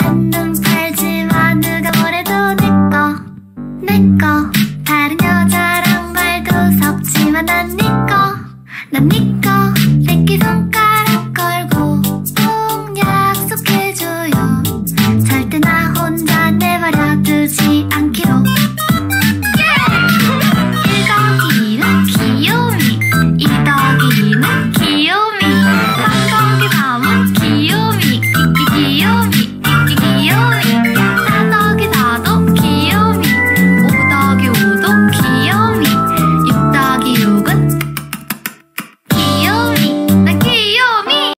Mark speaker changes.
Speaker 1: 한눈 팔지마. 누가 뭐래도 내꺼 내꺼 다른 여자랑 말도 섞지만 난 네 니꺼 난 네 니꺼